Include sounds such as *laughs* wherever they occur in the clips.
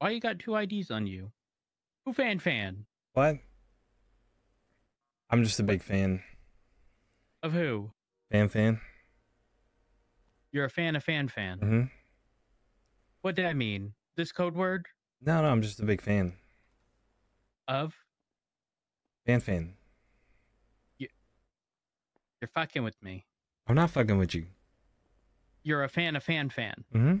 Why you got two IDs on you? Who fan fan? What? I'm just a big fan. Of who? Fan fan. You're a fan of fan fan. hmm What did I mean? This code word No, no, I'm just a big fan. of Fan fan. you're fucking with me. I'm not fucking with you. You're a fan of fan fan. hmm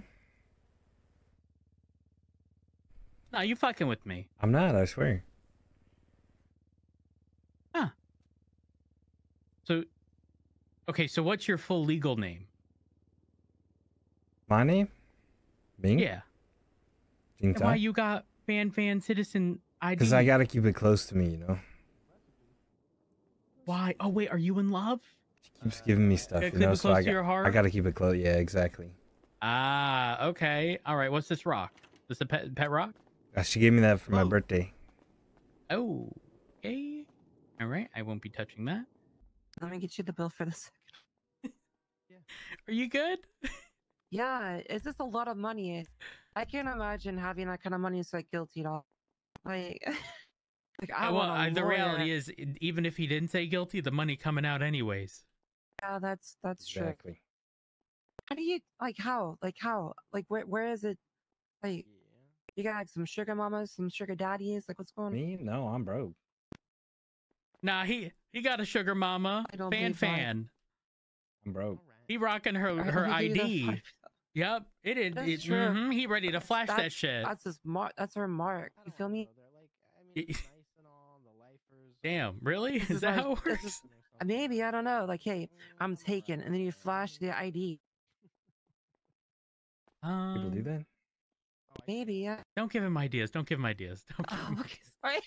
No, you fucking with me. I'm not, I swear. So, okay, so what's your full legal name? My name? Ming? Yeah. And why you got fan fan citizen ID? Because I gotta keep it close to me, you know? Why? Oh wait, are you in love? She keeps giving me stuff, you keep know? So close I, to got, your heart? I gotta keep it close. Yeah, exactly. Ah, okay. All right. What's this rock? This a pet pet rock? Uh, She gave me that for my Oh. birthday. Oh, okay. All right. I won't be touching that. Let me get you the bill for this. *laughs* Are you good? *laughs* Yeah, it's just a lot of money. I can't imagine having that kind of money so like guilty at all. Like, *laughs* like I Uh, well, want I, a the reality is, even if he didn't say guilty, the money coming out anyways. Yeah, that's that's true. Exactly. How do you like how like how like where where is it? Like you got like some sugar mamas, some sugar daddies. Like what's going on? Me? No, I'm broke. Nah, he he got a sugar mama. I don't Fan fan. I'm broke. He rocking her her he gave you the ID. Yep, it is. That's It, true. mhm, he ready to flash that shit. That's his mark. That's her mark. You feel me? Y- *laughs* Damn, really? This Is is that how it works? is- Maybe I don't know. Like, hey, I'm taken, and then you flash the ID. People do Um, that? Maybe yeah. Don't give him ideas. Don't give him ideas. Don't give Oh, him... okay, sorry.